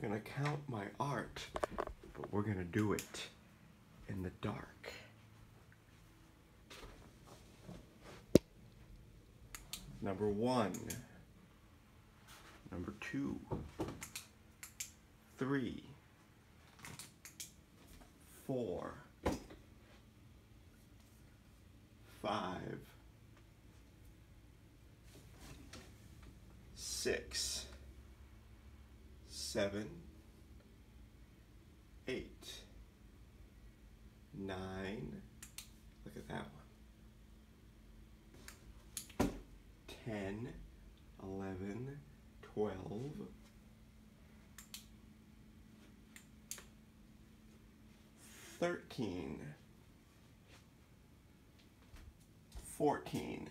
we're gonna count my art, but we're gonna do it in the dark. Number one. Number two. Three. Four. Five. Six. Seven. Eight. Nine. Look at that one. 10, 11, 12, 13, 14,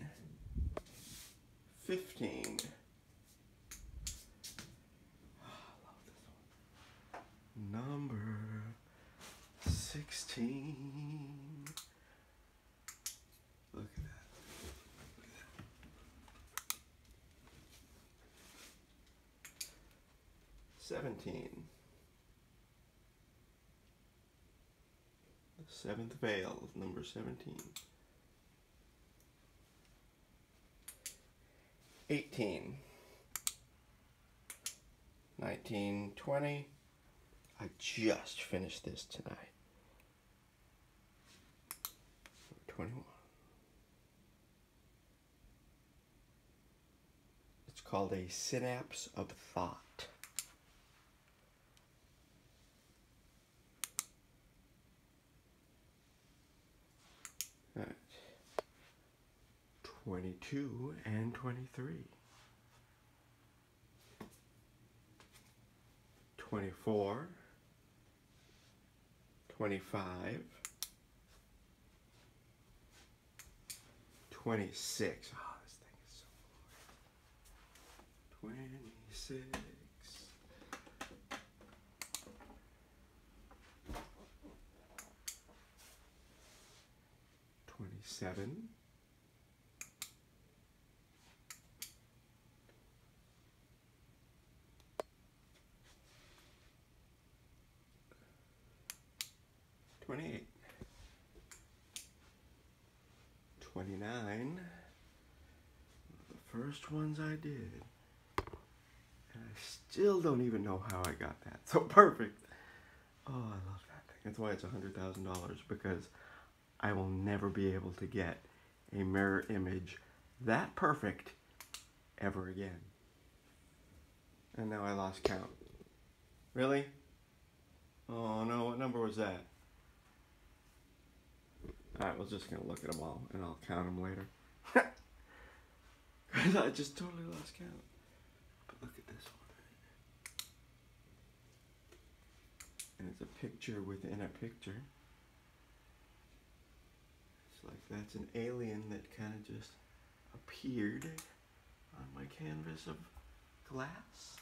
15. Number 16. Look at that. Seventeen. The seventh veil, number seventeen. Eighteen. Nineteen, twenty. I just finished this tonight. Twenty-one. It's called a synapse of thought. Alright. 22 and 23. 24. 25. 26. Oh, this thing is so glorious. 26. Twenty-seven. Twenty-eight. Twenty-nine. The first ones I did. And I still don't even know how I got that. So perfect. Oh, I love that thing. That's why it's a hundred thousand dollars because I will never be able to get a mirror image that perfect ever again. And now I lost count. Really? Oh no, what number was that? Alright, we're just gonna look at them all and I'll count them later. I just totally lost count. But look at this one. And it's a picture within a picture. It's like that's an alien that kind of just appeared on my canvas of glass.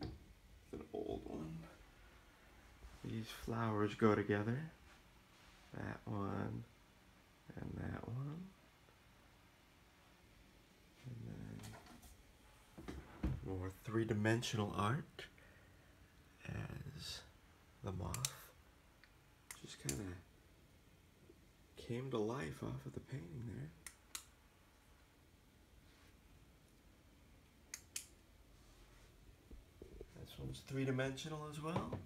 It's an old one. These flowers go together. That one and that one. And then more three-dimensional art as the moth just kind of came to life off of the painting there. This one's three-dimensional as well.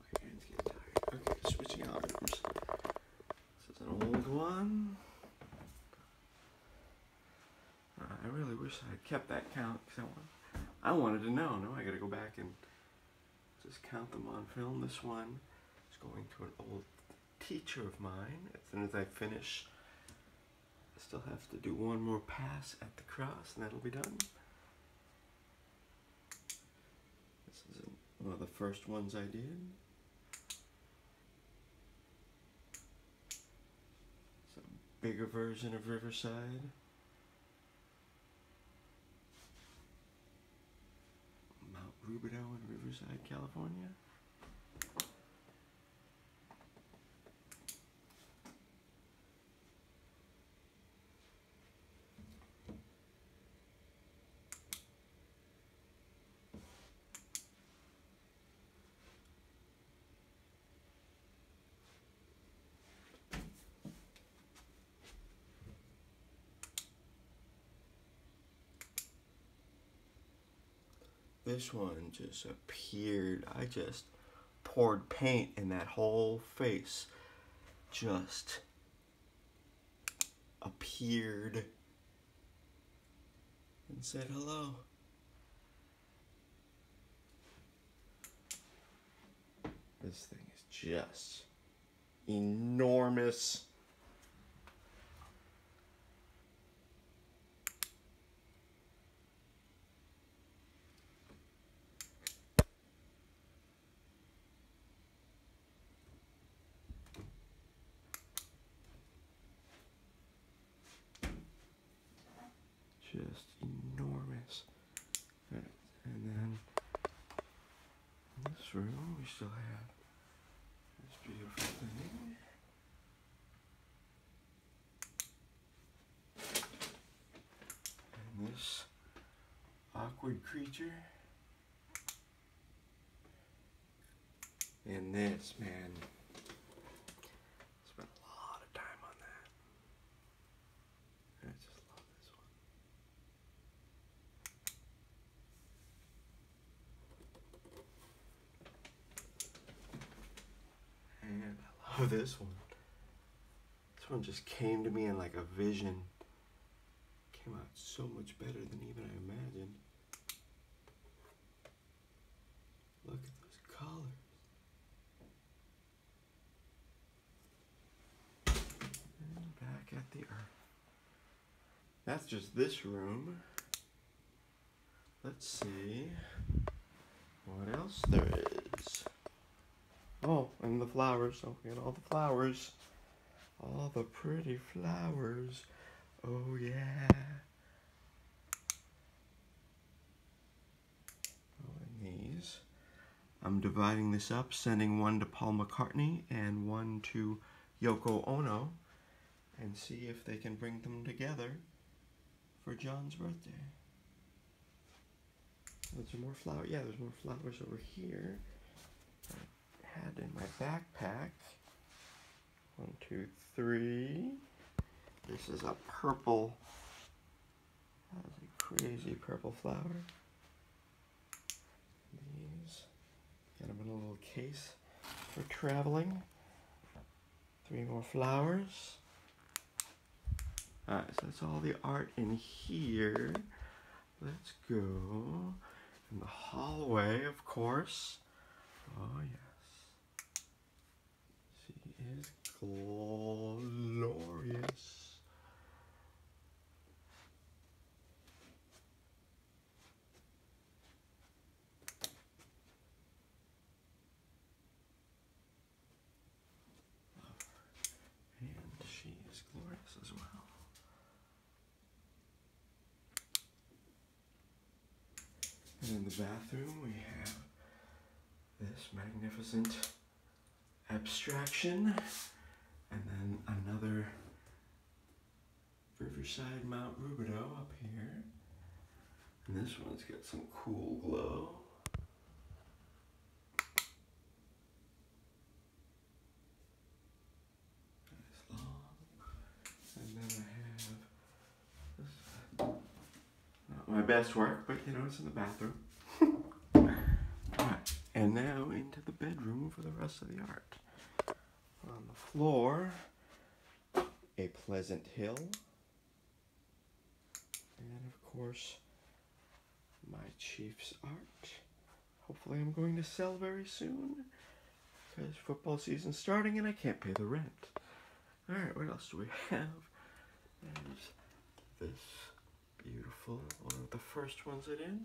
My hands get tired. Okay, switching arms. This is an old one. Uh, I really I kept that count because I, I wanted to know. Now I got to go back and just count them on film. This one is going to an old teacher of mine. As soon as I finish, I still have to do one more pass at the cross and that'll be done. This is one of the first ones I did. It's a bigger version of Riverside. Rubidoux in Riverside, California. This one just appeared. I just poured paint in that whole face. Just appeared and said hello. This thing is just enormous. just enormous. And then room, we still have this beautiful thing. And this awkward creature. And this, man. Spent a lot of time on that. I just love this one. Love this one. This one just came to me in like a vision. Came out so much better than even I imagined. Look at those colors. And back at the earth. That's just this room. Let's see what else there is. Oh, and the flowers. Don't forget all the flowers. All the pretty flowers. Oh, yeah. Oh, these. I'm dividing this up, sending one to Paul McCartney and one to Yoko Ono, and see if they can bring them together for John's birthday. Oh, there's more flowers. Yeah, there's more flowers over here had in my backpack. One, two, three. This is a purple, a crazy purple flower. These, got them in a little case for traveling. Three more flowers. Alright, so that's all the art in here. Let's go in the hallway, of course. Oh, yeah is glorious. And she is glorious as well. And in the bathroom, we have this magnificent abstraction, and then another Riverside Mount Rubidoux up here. And this one's got some cool glow. And then I have. My best work, but you know, it's in the bathroom. And now into the bedroom for the rest of the art. On the floor, a pleasant hill. And of course, my Chiefs art. Hopefully, I'm going to sell very soon because football season's starting and I can't pay the rent. Alright, what else do we have? There's this beautiful, one of the first ones I did.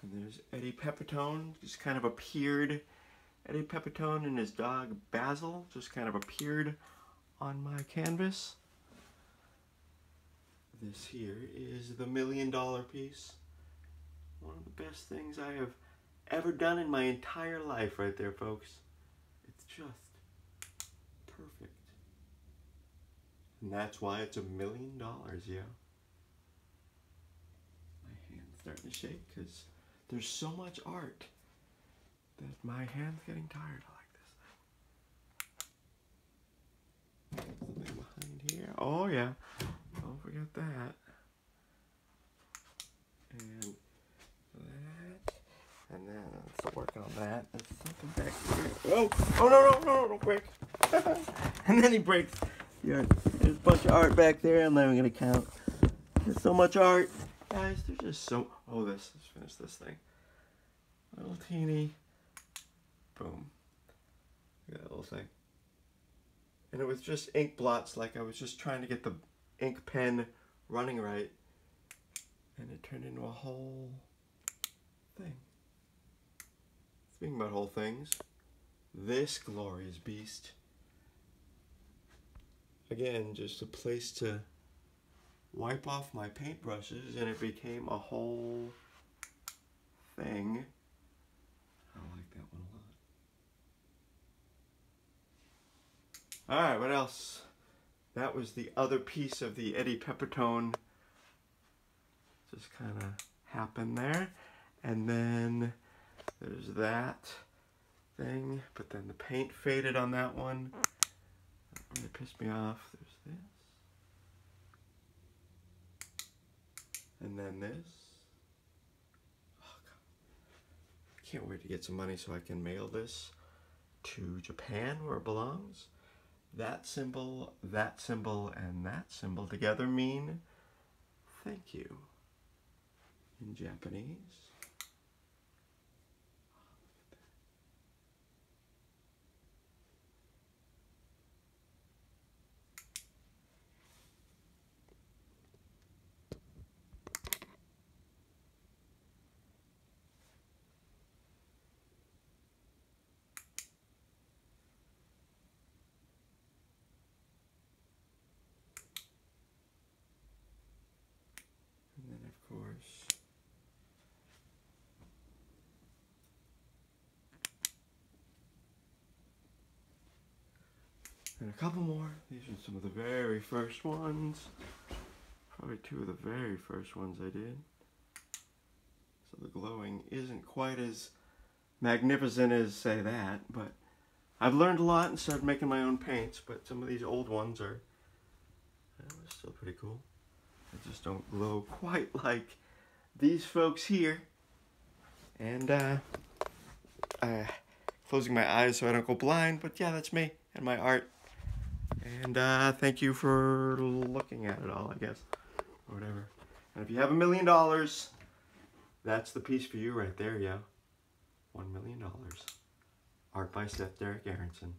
And there's Eddie Pepitone, just kind of appeared. Eddie Pepitone and his dog Basil just kind of appeared on my canvas. This here is the million dollar piece. One of the best things I have ever done in my entire life, right there, folks. It's just perfect. And that's why it's a million dollars, yeah. My hand's starting to shake because there's so much art that my hand's getting tired. I like this. Something behind here. Oh, yeah. Don't forget that. And that. And then let's work on that. There's something back here. Oh, oh no, no, no, don't break. and then he breaks. Yeah, there's a bunch of art back there. I'm not even gonna count. There's so much art, guys. There's just so. Oh, this. Let's finish this thing. Little teeny. Boom. Look at that little thing. And it was just ink blots. Like I was just trying to get the ink pen running right, and it turned into a whole thing. Speaking about whole things, this glorious beast again, just a place to wipe off my paintbrushes and it became a whole thing. I like that one a lot. Alright, what else? That was the other piece of the Eddie Pepitone. Just kind of happened there. And then there's that thing, but then the paint faded on that one really pissed me off. There's this. And then this. Oh, God. I can't wait to get some money so I can mail this to Japan where it belongs. That symbol, that symbol, and that symbol together mean thank you in Japanese. And a couple more. These are some of the very first ones. Probably two of the very first ones I did. So the glowing isn't quite as magnificent as say that, but I've learned a lot and started making my own paints, but some of these old ones are well, still pretty cool. They just don't glow quite like these folks here. And uh, uh, closing my eyes so I don't go blind, but yeah, that's me and my art. And uh, thank you for looking at it all, I guess. Or whatever. And if you have a million dollars, that's the piece for you right there, yeah. One million dollars. Art by Seth Derek Aronson.